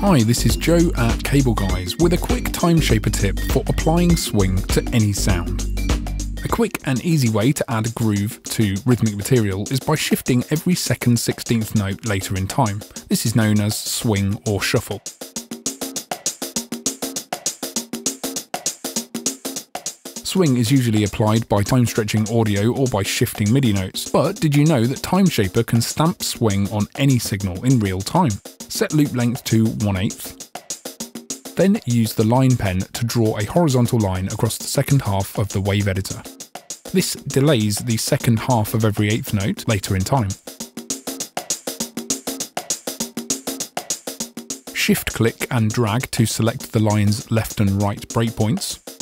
Hi, this is Joe at Cableguys with a quick TimeShaper tip for applying swing to any sound. A quick and easy way to add groove to rhythmic material is by shifting every second 16th note later in time. This is known as swing or shuffle. Swing is usually applied by time stretching audio or by shifting MIDI notes, but did you know that TimeShaper can stamp swing on any signal in real time? Set loop length to 1 8 Then use the line pen to draw a horizontal line across the second half of the wave editor. This delays the second half of every eighth note later in time. Shift click and drag to select the line's left and right breakpoints.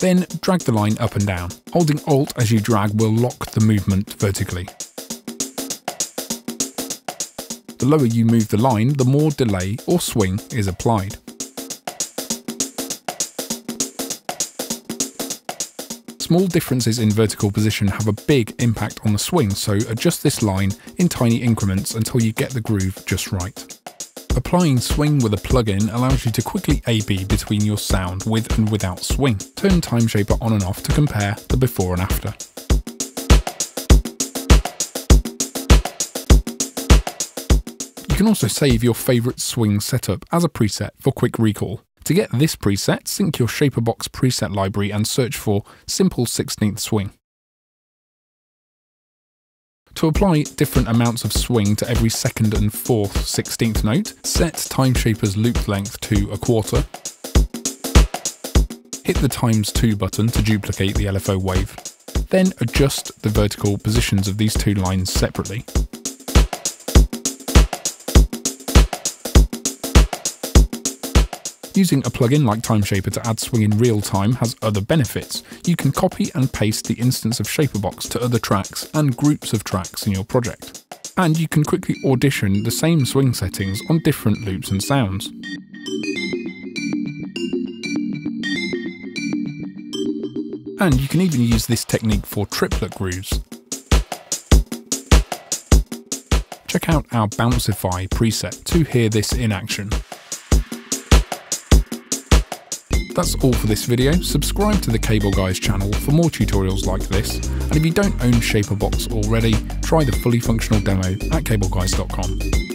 Then drag the line up and down. Holding Alt as you drag will lock the movement vertically. The lower you move the line, the more delay or swing is applied. Small differences in vertical position have a big impact on the swing, so adjust this line in tiny increments until you get the groove just right. Applying swing with a plugin allows you to quickly A-B between your sound with and without swing. Turn TimeShaper on and off to compare the before and after. You can also save your favourite swing setup as a preset for quick recall. To get this preset, sync your ShaperBox preset library and search for Simple 16th Swing. To apply different amounts of swing to every second and fourth 16th note, set TimeShaper's loop length to a quarter. Hit the times 2 button to duplicate the LFO wave. Then adjust the vertical positions of these two lines separately. Using a plugin like TimeShaper to add swing in real time has other benefits. You can copy and paste the instance of ShaperBox to other tracks and groups of tracks in your project. And you can quickly audition the same swing settings on different loops and sounds. And you can even use this technique for triplet grooves. Check out our Bouncify preset to hear this in action. That's all for this video. Subscribe to the Cableguys channel for more tutorials like this, and if you don't own ShaperBox already, try the fully functional demo at cableguys.com.